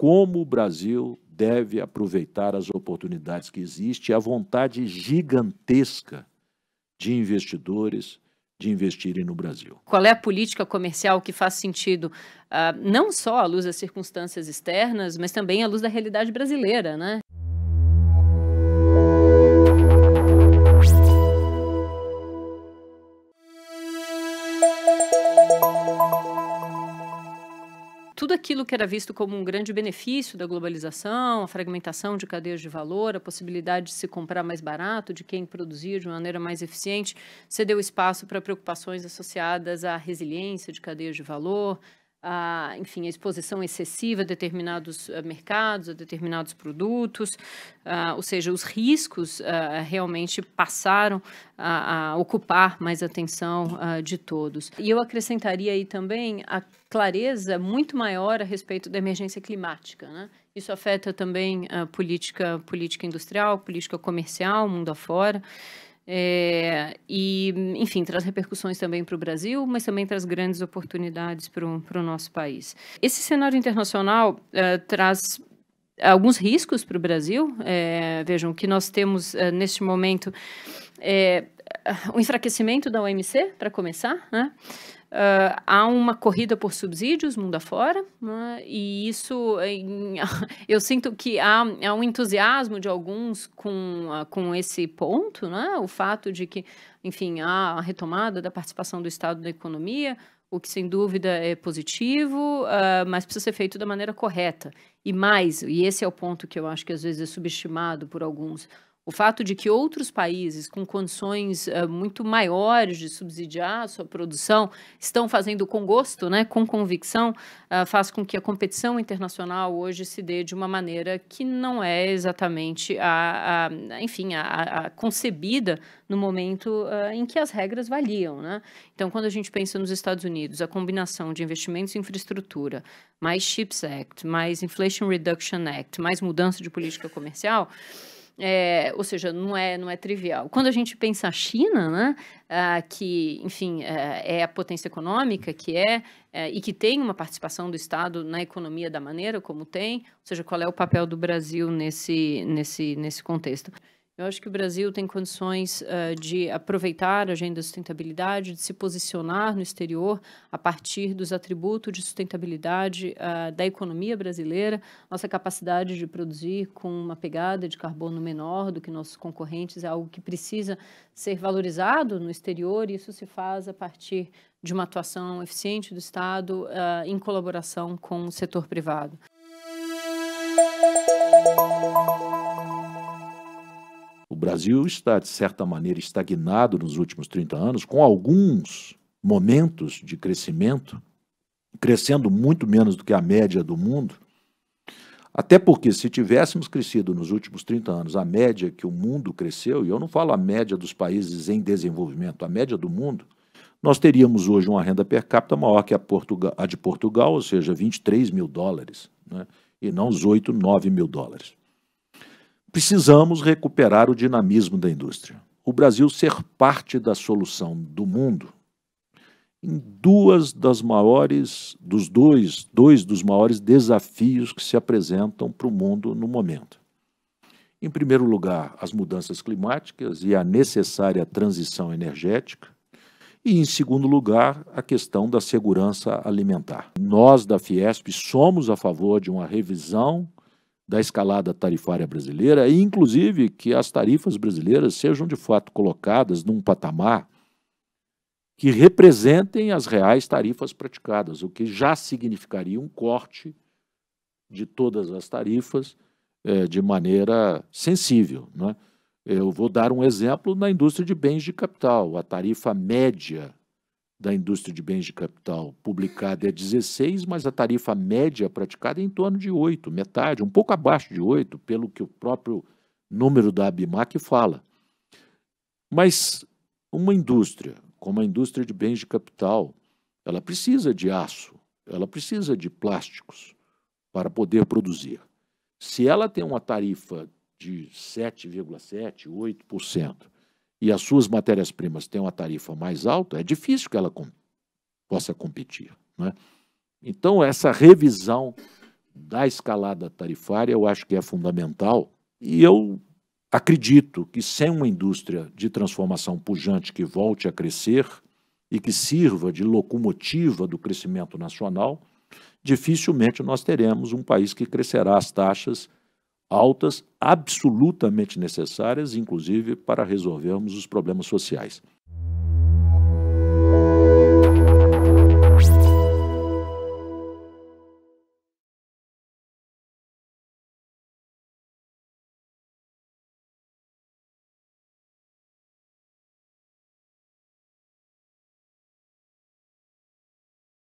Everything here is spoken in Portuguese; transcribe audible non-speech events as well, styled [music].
como o Brasil deve aproveitar as oportunidades que existem, a vontade gigantesca de investidores de investirem no Brasil. Qual é a política comercial que faz sentido uh, não só à luz das circunstâncias externas, mas também à luz da realidade brasileira, né? Aquilo que era visto como um grande benefício da globalização, a fragmentação de cadeias de valor, a possibilidade de se comprar mais barato, de quem produzia de maneira mais eficiente, cedeu espaço para preocupações associadas à resiliência de cadeias de valor, a, enfim, a exposição excessiva a determinados uh, mercados, a determinados produtos, ou seja, os riscos uh, realmente passaram a, a, ocupar mais atenção de todos. E eu acrescentaria aí também a clareza muito maior a respeito da emergência climática, né? Isso afeta também a política, política industrial, política comercial, mundo afora. É, e, enfim, traz repercussões também para o Brasil, mas também traz grandes oportunidades para o nosso país. Esse cenário internacional é, traz alguns riscos para o Brasil. É, vejam que nós temos, é, neste momento, o enfraquecimento da OMC, para começar, né? Uh, há uma corrida por subsídios mundo afora, né? e isso [laughs] eu sinto que há, há, um entusiasmo de alguns com, uh, com esse ponto, né? o fato de que, enfim, há a retomada da participação do Estado na economia, o que sem dúvida é positivo, uh, mas precisa ser feito da maneira correta. E mais, e esse é o ponto que eu acho que às vezes é subestimado por alguns, o fato de que outros países com condições uh, muito maiores de subsidiar a sua produção estão fazendo com gosto, né, com convicção, uh, faz com que a competição internacional hoje se dê de uma maneira que não é exatamente a, a enfim, a, a, concebida no momento uh, em que as regras valiam. Né? Então, quando a gente pensa nos Estados Unidos, a combinação de investimentos em infraestrutura, mais CHIPS Act, mais Inflation Reduction Act, mais mudança de política comercial, é, ou seja, não é, não é trivial. Quando a gente pensa a China, né, que, enfim, é, é, a potência econômica que é, é, e que tem uma participação do Estado na economia da maneira como tem, ou seja, qual é o papel do Brasil nesse, nesse, nesse contexto. Eu acho que o Brasil tem condições uh, de aproveitar a agenda de sustentabilidade, de se posicionar no exterior a partir dos atributos de sustentabilidade uh, da economia brasileira, nossa capacidade de produzir com uma pegada de carbono menor do que nossos concorrentes é algo que precisa ser valorizado no exterior e isso se faz a partir de uma atuação eficiente do Estado uh, em colaboração com o setor privado. Brasil está, de certa maneira, estagnado nos últimos 30 anos, com alguns momentos de crescimento, crescendo muito menos do que a média do mundo. Até porque, se tivéssemos crescido nos últimos 30 anos a média que o mundo cresceu, e eu não falo a média dos países em desenvolvimento, a média do mundo, nós teríamos hoje uma renda per capita maior que a, Portugal, a de Portugal, ou seja, 23 mil dólares, né? e não os 8, 9 mil dólares. Precisamos recuperar o dinamismo da indústria. O Brasil ser parte da solução do mundo em duas das maiores, dos dois, dois dos maiores desafios que se apresentam para o mundo no momento. Em primeiro lugar, as mudanças climáticas e a necessária transição energética. E, em segundo lugar, a questão da segurança alimentar. Nós, da Fiesp, somos a favor de uma revisão da escalada tarifária brasileira e, inclusive, que as tarifas brasileiras sejam de fato colocadas num patamar que representem as reais tarifas praticadas, o que já significaria um corte de todas as tarifas é, de maneira sensível. Né? Eu vou dar um exemplo na indústria de bens de capital. A tarifa média da indústria de bens de capital publicada é 16, mas a tarifa média praticada é em torno de 8, metade, um pouco abaixo de 8, pelo que o próprio número da Abimac fala. Mas uma indústria, como a indústria de bens de capital, ela precisa de aço, ela precisa de plásticos para poder produzir. Se ela tem uma tarifa de 7,7%, 8%, e as suas matérias-primas têm uma tarifa mais alta, é difícil que ela com, possa competir. Né? Então, essa revisão da escalada tarifária, eu acho que é fundamental. E eu acredito que sem uma indústria de transformação pujante que volte a crescer e que sirva de locomotiva do crescimento nacional, dificilmente nós teremos um país que crescerá às taxas altas absolutamente necessárias, inclusive para resolvermos os problemas sociais.